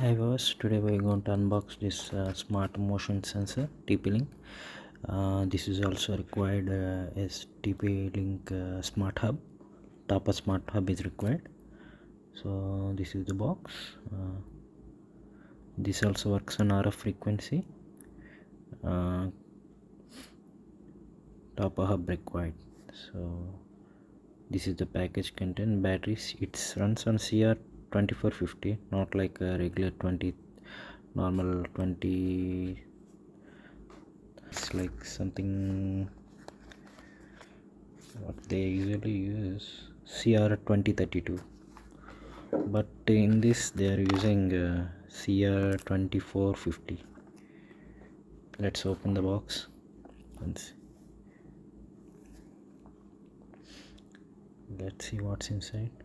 Hi viewers, today we're going to unbox this uh, smart motion sensor TP-Link. Uh, this is also required uh, as TP-Link uh, smart hub. Tapo smart hub is required. So this is the box. Uh, this also works on RF frequency. Uh, top hub required. So this is the package content batteries. It runs on CR 2450 not like a regular 20 normal 20 it's like something what they usually use cr 2032 but in this they are using uh, cr 2450 let's open the box and see. let's see what's inside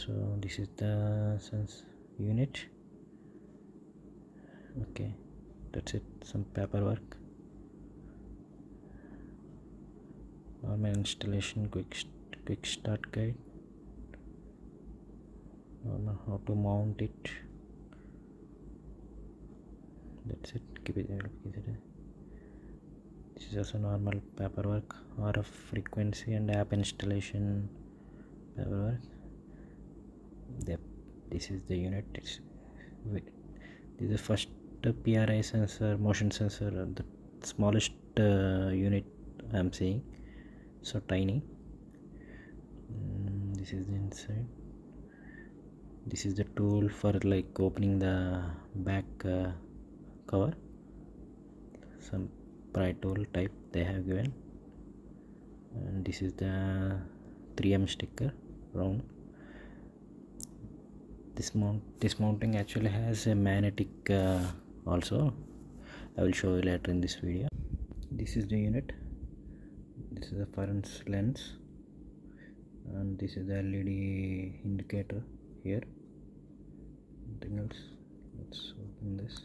so this is the sense unit. Okay that's it. Some paperwork. Normal installation quick quick start guide. Normal how to mount it. That's it. Keep it this is also normal paperwork. RF frequency and app installation paperwork yep this is the unit it's this is the first PRI sensor motion sensor the smallest uh, unit I'm seeing so tiny. Mm, this is the inside. This is the tool for like opening the back uh, cover. Some pry tool type they have given. And this is the 3m sticker round this mount this mounting actually has a magnetic uh, also. I will show you later in this video. This is the unit. This is the Fresnel lens. And this is the led indicator here. Nothing else. Let's open this.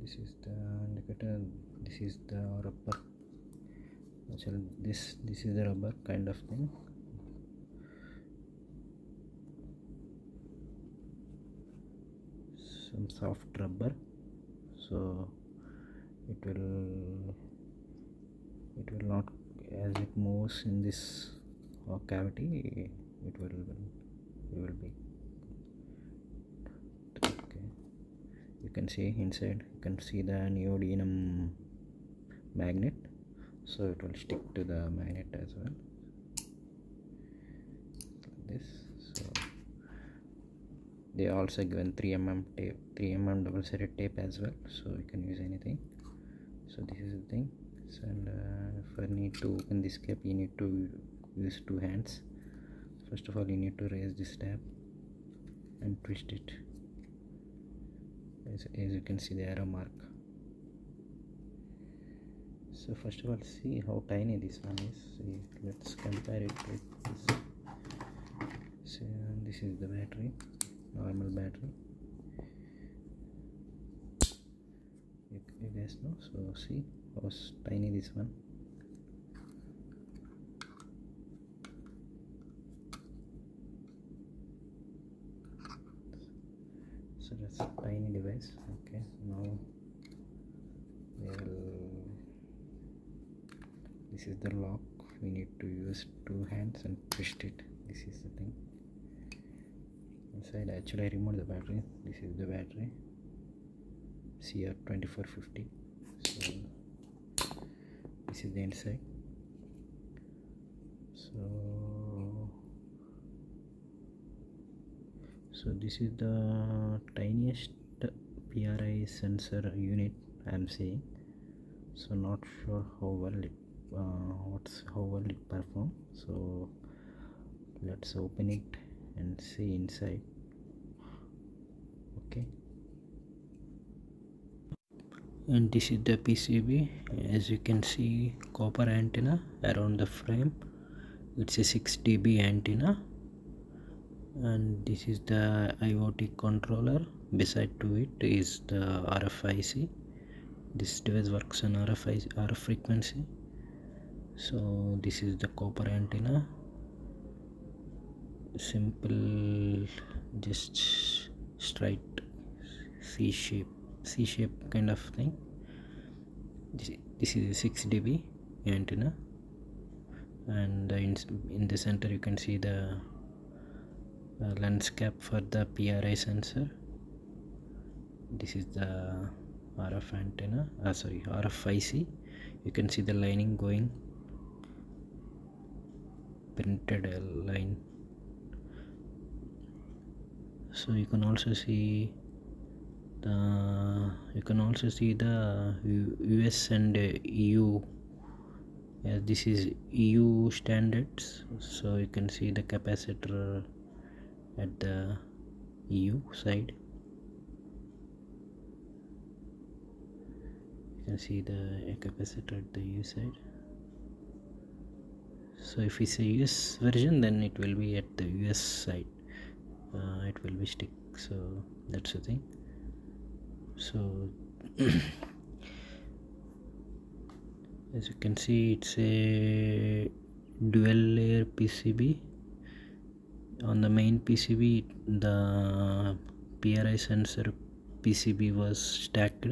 This is the indicator. This is the rubber. Actually this this is the rubber kind of thing some soft rubber. So it will it will not as it moves in this uh, cavity it will it will be okay. You can see inside you can see the neodymium magnet. So it will stick to the magnet as well. Like this they also given 3 mm tape 3 mm double sided tape as well so you can use anything. So this is the thing. So and uh, if I need to open this cap you need to use two hands. First of all you need to raise this tab and twist it. As, as you can see the arrow mark. So first of all see how tiny this one is. See, let's compare it with this. So this is the battery normal battery. You, guys know so see how tiny this one. So that's a tiny device okay now will this is the lock we need to use two hands and twist it this is the thing inside actually I removed the battery. This is the battery. CR2450 so this is the inside. So so this is the tiniest PRI sensor unit I am seeing so not sure how well it uh, what's how well it perform so let's open it and see inside. Okay. And this is the PCB as you can see copper antenna around the frame. It's a 6 dB antenna. And this is the IoT controller. Beside to it is the RFIC this device works on RFIC RF frequency. So this is the copper antenna simple just straight c shape c shape kind of thing. This, is a 6 db antenna. And in, in the center you can see the uh, lens cap for the PRI sensor. This is the RF antenna uh, sorry RFIC you can see the lining going printed line so you can also see the you can also see the US and EU yeah, this is EU standards. So you can see the capacitor at the EU side. You can see the capacitor at the EU side. So if we say US version then it will be at the US side uh, it will be stick so that's the thing. So as you can see it's a dual layer PCB on the main PCB the PRI sensor PCB was stacked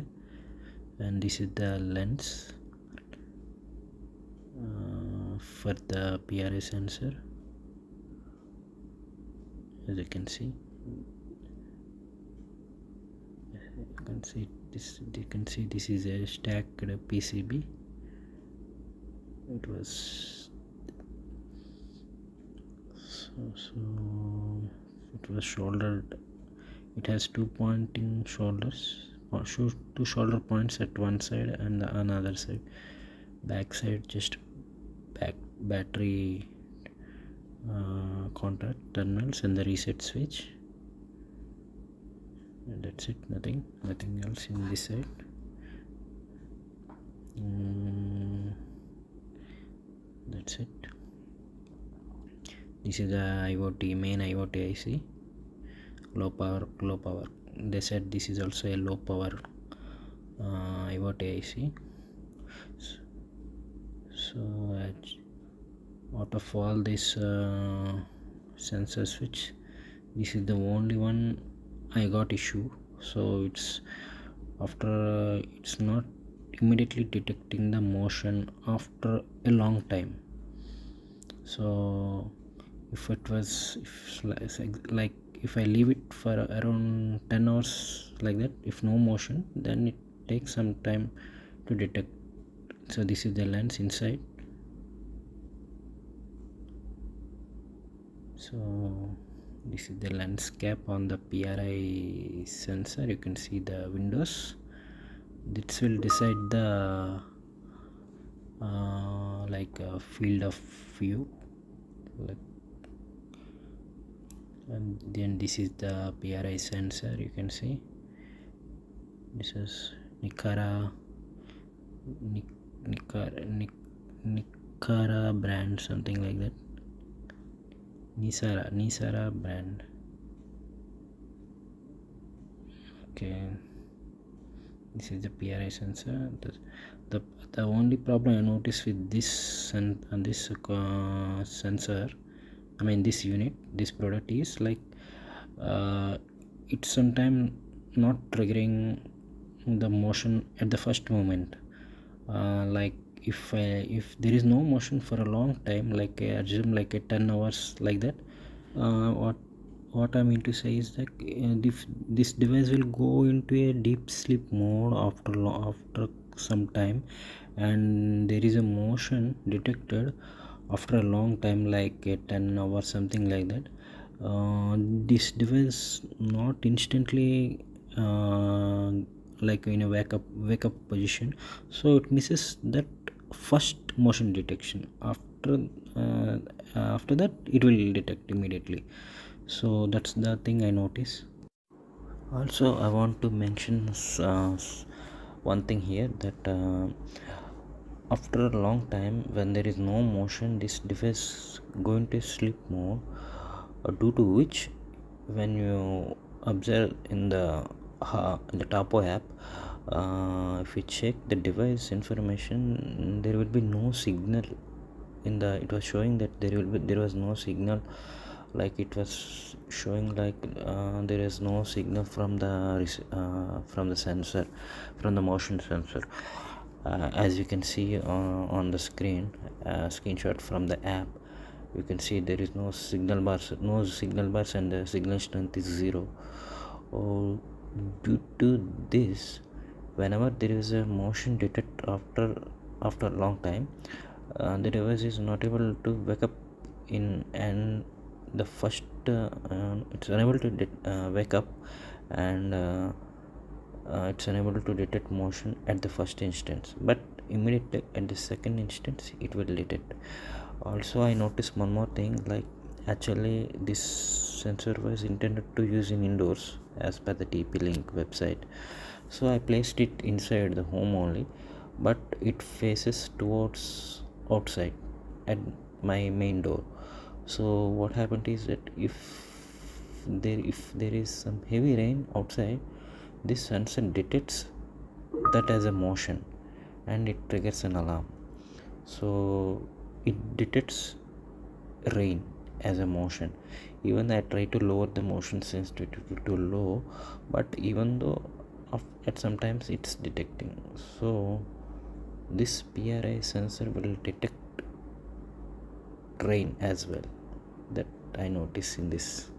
and this is the lens uh, for the PRI sensor as you can see. You can see this you can see this is a stacked PCB it was so, so it was shouldered it has two pointing shoulders two shoulder points at one side and the another side. Back side just back battery contact terminals and the reset switch. And that's it nothing nothing else in this side. Mm, that's it. This is the IoT main IoT IC low power low power. They said this is also a low power uh, IoT IC so, so out of all these uh, sensors which this is the only one I got issue. So it's after uh, it's not immediately detecting the motion after a long time. So if it was if like if I leave it for around 10 hours like that if no motion then it takes some time to detect. So this is the lens inside so this is the lens cap on the PRI sensor. You can see the windows. This will decide the uh, like a field of view. Like and then this is the PRI sensor you can see. This is Nikkara Nikkara Nikkara brand something like that Nicera Nicera brand. Okay. This is the PRI sensor. The, the, the only problem I noticed with this and, and this uh, sensor I mean this unit this product is like uh, it's sometimes not triggering the motion at the first moment. Uh, like if I, if there is no motion for a long time like I assume like a 10 hours like that uh, what what I mean to say is that uh, if this device will go into a deep sleep mode after after some time and there is a motion detected after a long time like a 10 hours something like that. Uh, this device not instantly uh, like in a wake up wake up position. So it misses that first motion detection. After uh, after that it will detect immediately. So that's the thing i notice. Also i want to mention uh, one thing here that uh, after a long time when there is no motion this device going to sleep more uh, due to which when you observe in the uh, in the Tapo app uh, if we check the device information there will be no signal. In the it was showing that there will be there was no signal like it was showing like uh, there is no signal from the uh, from the sensor from the motion sensor. Uh, as you can see uh, on the screen screenshot from the app you can see there is no signal bars no signal bars and the signal strength is zero. Oh, due to this whenever there is a motion detect after after a long time uh, the device is not able to wake up in and the first uh, uh, it's unable to uh, wake up and uh, uh, it's unable to detect motion at the first instance. But immediately at the second instance it will detect. Also i noticed one more thing like actually this sensor was intended to use in indoors as per the TP-Link website. So i placed it inside the home only but it faces towards outside at my main door. So what happened is that if there if there is some heavy rain outside this sensor detects that as a motion and it triggers an alarm. So it detects rain as a motion. Even i try to lower the motion sensitivity to, low but even though of at sometimes it's detecting. So this PRI sensor will detect train as well that I notice in this